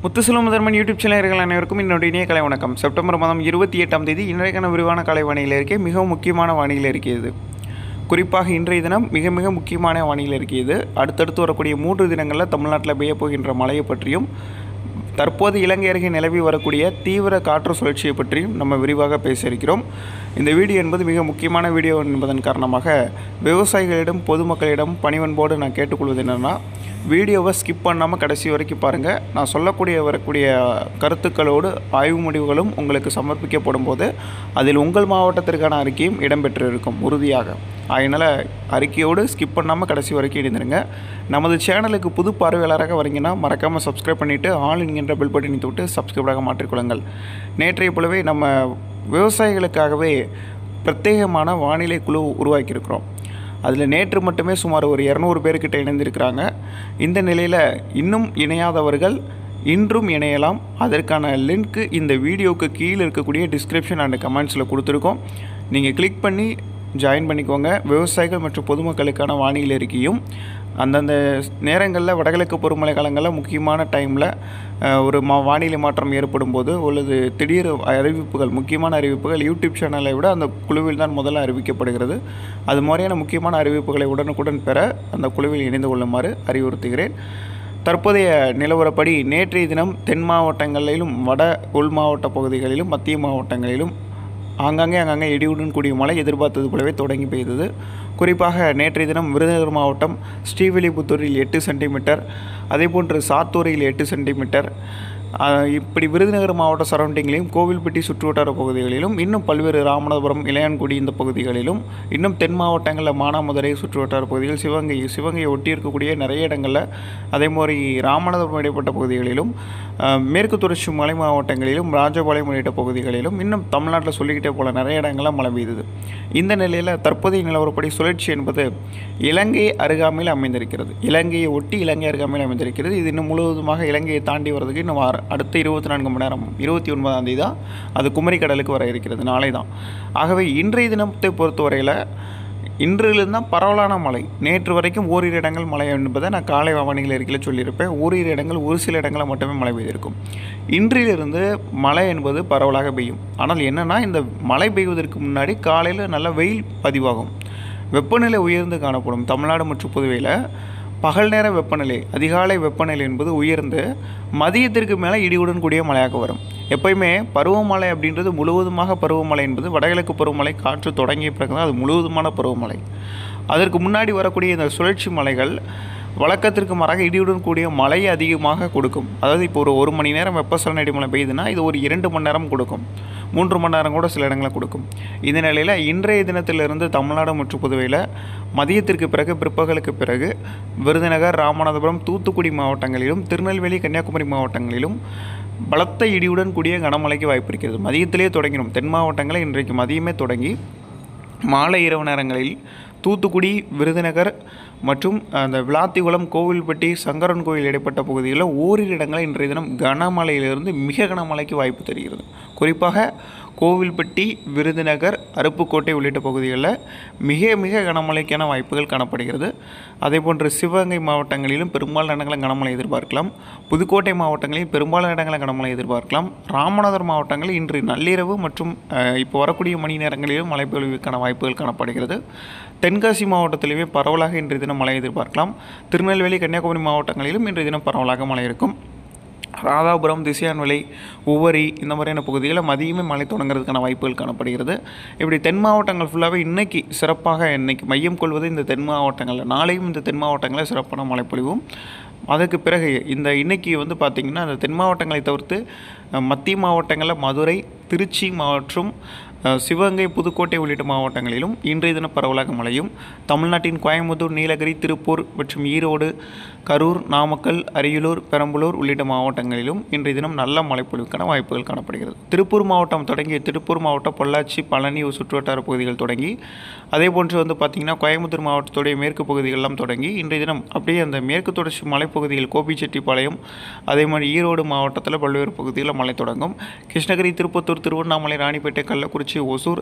Muthuselvam முதன்மன் YouTube சேனல்கள் அனைவருக்கும் என்னுடைய இணைய கலை வணக்கம். செப்டம்பர் மாதம் இருபத்தி எட்டாம் தேதி இன்றைக்கான விரிவான கலை வானியில் இருக்கே மிகவும் முக்கியமான வானிலை இருக்கிறது குறிப்பாக இன்றைய தினம் மிக மிக முக்கியமான வானிலை இருக்கிறது அடுத்தடுத்து வரக்கூடிய மூன்று தினங்களில் தமிழ்நாட்டில் பெய்ய போகின்ற மழையை பற்றியும் தற்போது இலங்கை அருகே நிலவி வரக்கூடிய தீவிர காற்று சுழற்சியை பற்றியும் நம்ம விரிவாக பேச இருக்கிறோம். இந்த வீடியோ என்பது மிக முக்கியமான வீடியோ என்பதன் காரணமாக விவசாயிகளிடம் பொதுமக்களிடம் பணிவன்போடு நான் கேட்டுக்கொள்வது என்னென்னா வீடியோவை ஸ்கிப் பண்ணாமல் கடைசி வரைக்கும் பாருங்கள் நான் சொல்லக்கூடிய வரக்கூடிய கருத்துக்களோடு ஆய்வு முடிவுகளும் உங்களுக்கு சமர்ப்பிக்கப்படும் போது அதில் உங்கள் மாவட்டத்திற்கான அறிக்கையும் இடம்பெற்றிருக்கும் உறுதியாக. அதனால் அறிக்கையோடு ஸ்கிப் பண்ணாமல் கடைசி வரைக்கும் இணைந்துருங்க. நமது சேனலுக்கு புது பார்வையாளராக வரீங்கன்னா மறக்காமல் சப்ஸ்கிரைப் பண்ணிவிட்டு ஆல் என்கின்ற பில் பட்டனை தொட்டு சப்ஸ்கிரைபராக மாற்றிக்கொள்ளுங்கள். நேற்றைய போலவே நம்ம விவசாயிகளுக்காகவே பிரத்யேகமான வானிலை குழு உருவாக்கியிருக்கிறோம். அதில் நேற்று மட்டுமே சுமார் ஒரு இரநூறு பேர்கிட்ட இணைந்திருக்கிறாங்க. இந்த நிலையில் இன்னும் இணையாதவர்கள் இன்றும் இணையலாம். அதற்கான லிங்க்கு இந்த வீடியோவுக்கு கீழே இருக்கக்கூடிய டிஸ்கிரிப்ஷன் அண்ட் கமெண்ட்ஸில் கொடுத்துருக்கோம். நீங்கள் கிளிக் பண்ணி ஜாயின் பண்ணிக்கோங்க. விவசாயிகள் மற்றும் பொதுமக்களுக்கான வானிலை அறிக்கையும் அந்தந்த நேரங்களில் வடகிழக்கு பருவமழை காலங்களில் முக்கியமான டைமில் ஒரு மா வானிலை மாற்றம் ஏற்படும் போது அல்லது திடீர் அறிவிப்புகள் முக்கியமான அறிவிப்புகள் யூடியூப் சேனலை விட அந்த குழுவில் தான் முதல்ல அறிவிக்கப்படுகிறது. அது மாதிரியான முக்கியமான அறிவிப்புகளை உடனுக்குடன் பெற அந்த குழுவில் இணைந்து கொள்ளுமாறு அறிவுறுத்துகிறேன். தற்போதைய நிலவரப்படி நேற்றைய தினம் தென் மாவட்டங்களிலும் வட உள் மாவட்ட பகுதிகளிலும் மத்திய மாவட்டங்களிலும் ஆங்காங்கே அங்கங்கே இடியுடன் கூடிய மழை எதிர்பார்த்தது போலவே தொடங்கி பெய்தது. குறிப்பாக நேற்றைய தினம் விருதுநகர் மாவட்டம் ஸ்ரீவில்லிபுத்தூரில் எட்டு சென்டிமீட்டர் அதேபோன்று சாத்தூரில் எட்டு சென்டிமீட்டர் இப்படி விருதுநகர் மாவட்ட சரௌண்டிங்லையும் கோவில்பட்டி சுற்றுவட்டார பகுதிகளிலும் இன்னும் பல்வேறு ராமநாதபுரம் இளையான்குடி இந்த பகுதிகளிலும் இன்னும் தென் மாவட்டங்களில் மானாமதுரை சுற்றுவட்டார பகுதிகள் சிவகங்கை சிவகங்கையை ஒட்டி இருக்கக்கூடிய நிறைய இடங்களில் அதே மாதிரி ராமநாதபுரம் இடைப்பட்ட பகுதிகளிலும் மேற்கு தொடர்ச்சி மலை மாவட்டங்களிலும் ராஜபாளையம் உள்ளிட்ட பகுதிகளிலும் இன்னும் தமிழ்நாட்டில் சொல்லிக்கிட்டே போல நிறைய இடங்களில் மழை பெய்தது. இந்த நிலையில் தற்போதைய நிலவரப்படி சுழற்சி என்பது இலங்கை அருகாமையில் அமைந்திருக்கிறது. இலங்கையை ஒட்டி இலங்கை அருகாமையில் அமைந்திருக்கிறது. இது இன்னும் முழுவதுமாக இலங்கையை தாண்டி வர்றதுக்கு இன்னும் வார அடுத்த இருபத்தி நான்கு மணி நேரம் இருபத்தி ஒன்பதாம் தேதி தான் அது குமரி கடலுக்கு வர இருக்கிறது நாளை தான். ஆகவே இன்றைய தினத்தை பொறுத்தவரையில் இன்றிலிருந்து தான் பரவலான மழை. நேற்று வரைக்கும் ஓரிரு இடங்கள் மழை என்பதை நான் காலை வானிலை அறிக்கையில் சொல்லியிருப்பேன். ஓரிரு இடங்கள் ஒரு சில இடங்களில் மட்டுமே மழை பெய்திருக்கும். இன்றிலிருந்து மழை என்பது பரவலாக பெய்யும். ஆனால் என்னென்னா இந்த மழை பெய்வதற்கு முன்னாடி காலையில் நல்ல வெயில் பதிவாகும். வெப்பநிலை உயர்ந்து காணப்படும். தமிழ்நாடு மற்றும் புதுவையில் பகல் நேர வெப்பநிலை அதிகாலை வெப்பநிலை என்பது உயர்ந்து மதியத்திற்கு மேலே இடியுடன் கூடிய மழையாக வரும். எப்பயுமே பருவமழை அப்படின்றது முழுவதுமாக பருவமழை என்பது வடகிழக்கு பருவமழை காற்று தொடங்கிய பிறகு தான் அது முழுவதுமான பருவமழை. அதற்கு முன்னாடி வரக்கூடிய இந்த சுழற்சி மலைகள் வழக்கத்திற்கு மாறாக இடியுடன் கூடிய மழையை அதிகமாக கொடுக்கும். அதாவது இப்போ ஒரு ஒரு மணி நேரம் வெப்பசலன இடிமழை பெய்யுதுன்னா இது ஒரு இரண்டு மணி நேரம் கொடுக்கும். மூன்று மணி நேரம் கூட சில இடங்களில் கொடுக்கும். இந்த நிலையில் இன்றைய தினத்திலிருந்து தமிழ்நாடு மற்றும் புதுவையில் மதியத்திற்கு பிறகு பிற்பகலுக்கு பிறகு விருதுநகர் ராமநாதபுரம் தூத்துக்குடி மாவட்டங்களிலும் திருநெல்வேலி கன்னியாகுமரி மாவட்டங்களிலும் பலத்த இடியுடன் கூடிய கனமழைக்கு வாய்ப்பு இருக்கிறது. மதியத்திலே தொடங்கினோம் தென் மாவட்டங்களில் இன்றைக்கு மதியமே தொடங்கி மாலை இரவு நேரங்களில் தூத்துக்குடி விருதுநகர் மற்றும் அந்த விளாத்திகுளம் கோவில்பட்டி சங்கரன் கோயில் இடைப்பட்ட பகுதிகளில் ஓரிரு இடங்களில் இன்றைய தினம் கனமழையிலிருந்து மிக கனமழைக்கு வாய்ப்பு தெரிகிறது. குறிப்பாக கோவில்பட்டி விருதுநகர் அருப்புக்கோட்டை உள்ளிட்ட பகுதிகளில் மிக மிக கனமழைக்கான வாய்ப்புகள் காணப்படுகிறது. அதே போன்று சிவகங்கை மாவட்டங்களிலும் பெரும்பாலான இடங்களில் கனமழை எதிர்பார்க்கலாம். புதுக்கோட்டை மாவட்டங்களில் பெரும்பாலான இடங்களில் கனமழை எதிர்பார்க்கலாம். ராமநாதர் மாவட்டங்களில் இன்று நள்ளிரவு மற்றும் இப்போ வரக்கூடிய மணி நேரங்களிலும் மழை பொழிவுக்கான வாய்ப்புகள் காணப்படுகிறது. தென்காசி மாவட்டத்திலுமே பரவலாக இன்றைய தினம் மழை எதிர்பார்க்கலாம். திருநெல்வேலி கன்னியாகுமரி மாவட்டங்களிலும் இன்றைய தினம் பரவலாக மழை இருக்கும். ராதாபுரம் திசையான்விலை உவரி இந்த மாதிரியான பகுதிகளில் மதியமே மழை தொடங்குறதுக்கான வாய்ப்புகள் காணப்படுகிறது. இப்படி தென் மாவட்டங்கள் ஃபுல்லாகவே இன்றைக்கி சிறப்பாக இன்றைக்கி மையம் கொள்வது இந்த தென் மாவட்டங்களில் நாளையும் இந்த தென் மாவட்டங்களில் சிறப்பான மழை பொழிவும். அதுக்கு பிறகு இந்த இன்னைக்கு வந்து பார்த்திங்கன்னா அந்த தென் மாவட்டங்களை தவிர்த்து மத்திய மாவட்டங்களில் மதுரை திருச்சி மற்றும் சிவகங்கை புதுக்கோட்டை உள்ளிட்ட மாவட்டங்களிலும் இன்றைய தினம் பரவலாக மழையும். தமிழ்நாட்டின் கோயம்புத்தூர் நீலகிரி திருப்பூர் மற்றும் ஈரோடு கரூர் நாமக்கல் அரியலூர் பெரம்பலூர் உள்ளிட்ட மாவட்டங்களிலும் இன்றைய தினம் நல்ல மழைப்பொழிவுக்கான வாய்ப்புகள் காணப்படுகிறது. திருப்பூர் மாவட்டம் தொடங்கி திருப்பூர் மாவட்டம் பொள்ளாச்சி பழனி சுற்றுவட்டார பகுதிகள் தொடங்கி அதே போன்று வந்து பார்த்திங்கன்னா கோயம்புத்தூர் மாவட்டத்துடைய மேற்கு பகுதிகளெலாம் தொடங்கி இன்றைய தினம் அப்படியே அந்த மேற்கு தொடர்ச்சி மலைப்பகுதிகள் கோபிச்செட்டிப்பாளையம் அதே மாதிரி ஈரோடு மாவட்டத்தில் பல்வேறு பகுதிகளில் மழை தொடங்கும். கிருஷ்ணகிரி திருப்பத்தூர் திருவண்ணாமலை ராணிப்பேட்டை கள்ளக்குறிச்சி திருச்சி ஒசூர்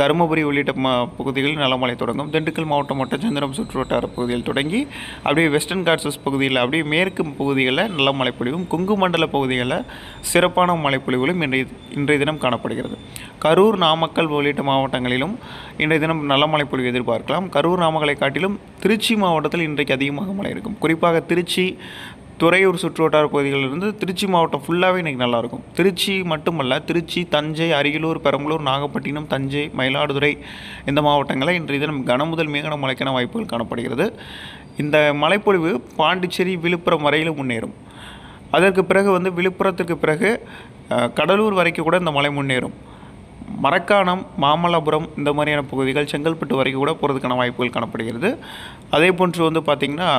தருமபுரி உள்ளிட்ட ம பகுதிகளில் நல்ல மழை தொடங்கும். திண்டுக்கல் மாவட்டம் ஒட்டச்சந்திரம் சுற்றுவட்டார பகுதியில் தொடங்கி அப்படியே வெஸ்டர்ன் காட்ஸஸ் பகுதியில் அப்படியே மேற்கு பகுதிகளில் நல்ல மழை பொழிவும் குங்கு மண்டல பகுதிகளில் சிறப்பான மழை பொழிவுகளும் இன்றைய இன்றைய தினம் காணப்படுகிறது. கரூர் நாமக்கல் உள்ளிட்ட மாவட்டங்களிலும் இன்றைய தினம் நல்ல மழை பொழிவு எதிர்பார்க்கலாம். கரூர் நாமக்கலை காட்டிலும் திருச்சி மாவட்டத்தில் இன்றைக்கு அதிகமாக மழை இருக்கும். குறிப்பாக திருச்சி துறையூர் சுற்றுவட்டார பகுதிகளிலிருந்து திருச்சி மாவட்டம் ஃபுல்லாகவே இன்றைக்கி நல்லாயிருக்கும். திருச்சி மட்டுமல்ல திருச்சி தஞ்சை அரியலூர் பெரம்பலூர் நாகப்பட்டினம் தஞ்சை மயிலாடுதுறை இந்த மாவட்டங்களில் இன்றைய தினம் கனமுதல் மேகன மழைக்கான வாய்ப்புகள் காணப்படுகிறது. இந்த மழைப்பொழிவு பாண்டிச்சேரி விழுப்புரம் வரையிலும் முன்னேறும். அதற்கு பிறகு வந்து விழுப்புரத்துக்கு பிறகு கடலூர் வரைக்கும் கூட இந்த மழை முன்னேறும். மரக்காணம் மாமல்லபுரம் இந்த மாதிரியான பகுதிகள் செங்கல்பட்டு வரைக்கும் கூட போகிறதுக்கான வாய்ப்புகள் காணப்படுகிறது. அதே போன்று வந்து பார்த்திங்கன்னா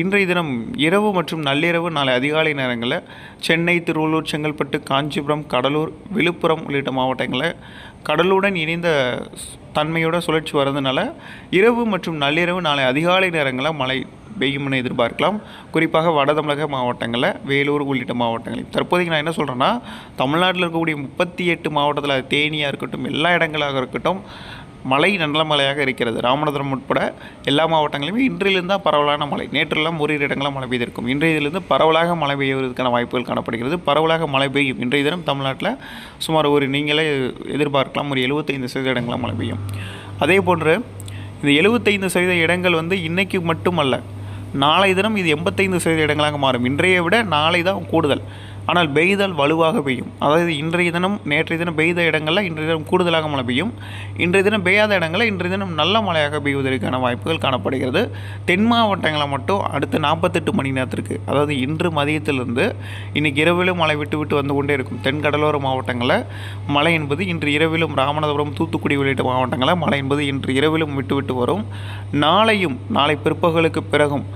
இன்றைய தினம் இரவு மற்றும் நள்ளிரவு நாளை அதிகாலை நேரங்களில் சென்னை திருவள்ளூர் செங்கல்பட்டு காஞ்சிபுரம் கடலூர் விழுப்புரம் உள்ளிட்ட மாவட்டங்களில் கடலுடன் இணைந்த தன்மையோட சுழற்சி வர்றதுனால இரவு மற்றும் நள்ளிரவு நாளை அதிகாலை நேரங்களில் மழை பெய்யும்னு எதிர்பார்க்கலாம். குறிப்பாக வட தமிழக மாவட்டங்களில் வேலூர் உள்ளிட்ட மாவட்டங்களில் தற்போதைக்கு நான் என்ன சொல்கிறேன்னா தமிழ்நாட்டில் இருக்கக்கூடிய முப்பத்தி எட்டு மாவட்டத்தில் அது தேனியாக இருக்கட்டும் எல்லா இடங்களாக இருக்கட்டும் மழை நல்ல மழையாக இருக்கிறது. ராமநாதபுரம் உட்பட எல்லா மாவட்டங்களிலுமே இன்றிலிருந்து தான் பரவலான மழை. நேற்றெல்லாம் ஓரிரு இடங்களில் மழை பெய்திருக்கும். இன்றையிலிருந்து பரவலாக மழை பெய்வதற்கான வாய்ப்புகள் காணப்படுகிறது. பரவலாக மழை பெய்யும் இன்றைய தினம் தமிழ்நாட்டில் சுமார் ஒரு நீங்களே எதிர்பார்க்கலாம் ஒரு எழுபத்தைந்து சதவீத இடங்களில் மழை பெய்யும். அதே போன்று இந்த எழுபத்தைந்து சதவீத இடங்கள் வந்து இன்றைக்கு மட்டுமல்ல நாளை தினம் இது எண்பத்தைந்து சதவீத இடங்களாக மாறும். இன்றைய விட நாளை தான் கூடுதல். ஆனால் பெய்தல் வலுவாக பெய்யும். அதாவது இன்றைய தினம் நேற்றைய தினம் பெய்த இடங்களில் இன்றைய தினம் கூடுதலாக மழை பெய்யும். இன்றைய தினம் பெய்யாத இடங்களில் இன்றைய தினம் நல்ல மழையாக பெய்வதற்கான வாய்ப்புகள் காணப்படுகிறது. தென் மாவட்டங்களில் மட்டும் அடுத்த நாற்பத்தெட்டு மணி நேரத்திற்கு அதாவது இன்று மதியத்திலிருந்து இன்னைக்கு இரவிலும் மழை விட்டு விட்டு வந்து கொண்டே இருக்கும். தென் கடலோர மாவட்டங்களில் மழை என்பது இன்று இரவிலும் ராமநாதபுரம் தூத்துக்குடி உள்ளிட்ட மாவட்டங்களில் மழை என்பது இன்று இரவிலும் விட்டுவிட்டு வரும். நாளையும் நாளை பிற்பகலுக்கு பிறகும்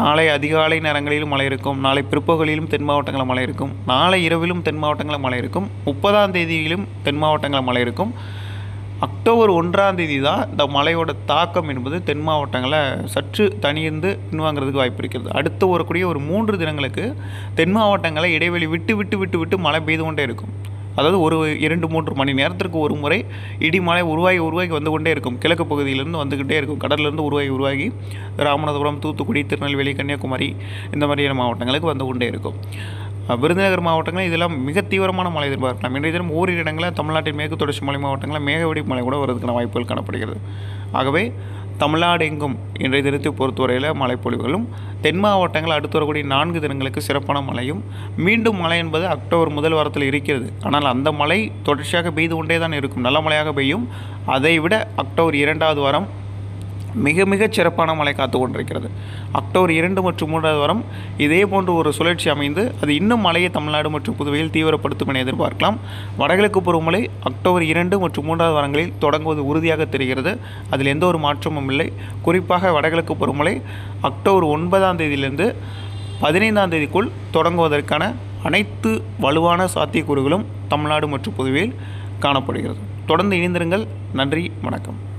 நாளை அதிகாலை நேரங்களிலும் மழை இருக்கும். நாளை பிற்பகலிலும் தென் மாவட்டங்களில் மழை இருக்கும். நாளை இரவிலும் தென் மாவட்டங்களில் மழை இருக்கும். முப்பதாம் தேதியிலும் தென் மாவட்டங்களில் மழை இருக்கும். அக்டோபர் ஒன்றாம் தேதி தான் இந்த மழையோட தாக்கம் என்பது தென் மாவட்டங்களை சற்று தனியிருந்து பின்வாங்கிறதுக்கு வாய்ப்பு இருக்கிறது. அடுத்து வரக்கூடிய ஒரு மூன்று தினங்களுக்கு தென் மாவட்டங்களை இடைவெளி விட்டு விட்டு விட்டு விட்டு மழை பெய்து கொண்டே இருக்கும். அதாவது ஒரு இரண்டு மூன்று மணி நேரத்திற்கு ஒரு முறை இடிமலை உருவாகி உருவாகி வந்து கொண்டே இருக்கும். கிழக்கு பகுதியிலிருந்து வந்துக்கிட்டே இருக்கும். கடல்லேருந்து உருவாகி உருவாகி ராமநாதபுரம் தூத்துக்குடி திருநெல்வேலி கன்னியாகுமரி இந்த மாதிரியான மாவட்டங்களுக்கு வந்து கொண்டே இருக்கும். விருதுநகர் மாவட்டங்களில் இதெல்லாம் மிக தீவிரமான மழை எதிர்பார்க்கலாம் இன்றைய தினம் ஓரிரு இடங்களில் தமிழ்நாட்டின் மேற்கு தொடர்ச்சி மலை மாவட்டங்களில் மேகவெடி மழை கூட வருவதுக்கான வாய்ப்புகள் காணப்படுகிறது. ஆகவே தமிழ்நாடு எங்கும் இன்றைய தினத்தை பொறுத்தவரையில் மழைப்பொழிவுகளும் தென் மாவட்டங்கள் அடுத்து வரக்கூடிய நான்கு தினங்களுக்கு சிறப்பான மழையும் மீண்டும் மழை என்பது அக்டோபர் முதல் வாரத்தில் இருக்கிறது. ஆனால் அந்த மழை தொடர்ச்சியாக பெய்து கொண்டே தான் இருக்கும். நல்ல மழையாக பெய்யும். அதை விட அக்டோபர் இரண்டாவது வாரம் மிக மிக சிறப்பான மழை காத்து கொண்டிருக்கிறது. அக்டோபர் இரண்டு மற்றும் மூன்றாவது வாரம் இதே போன்ற ஒரு சுழற்சி அமைந்து அது இன்னும் மழையை தமிழ்நாடு மற்றும் புதுவையில் தீவிரப்படுத்தும் என எதிர்பார்க்கலாம். வடகிழக்கு பருவமழை அக்டோபர் இரண்டு மற்றும் மூன்றாவது வாரங்களில் தொடங்குவது உறுதியாக தெரிகிறது. அதில் எந்த ஒரு மாற்றமும் இல்லை. குறிப்பாக வடகிழக்கு பருவமழை அக்டோபர் ஒன்பதாம் தேதியிலிருந்து பதினைந்தாம் தேதிக்குள் தொடங்குவதற்கான அனைத்து வலுவான சாத்தியக்கூறுகளும் தமிழ்நாடு மற்றும் புதுவையில் காணப்படுகிறது. தொடர்ந்து இணைந்திருங்கள். நன்றி. வணக்கம்.